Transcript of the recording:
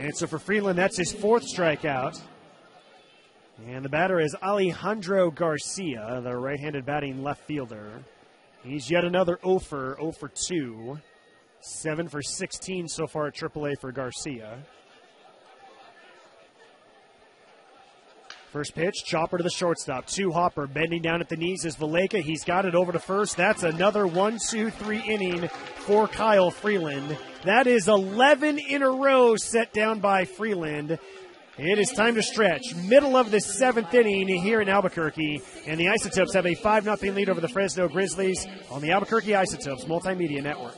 And so for Freeland, that's his fourth strikeout. And the batter is Alejandro Garcia, the right handed batting left fielder. He's yet another 0 for 0 for 2. 7 for 16 so far at AAA for Garcia. First pitch, chopper to the shortstop. Two hopper bending down at the knees is Valaika. He's got it over to first. That's another one, two, three inning for Kyle Freeland. That is 11 in a row set down by Freeland. It is time to stretch. Middle of the seventh inning here in Albuquerque, and the Isotopes have a 5 0 lead over the Fresno Grizzlies on the Albuquerque Isotopes Multimedia Network.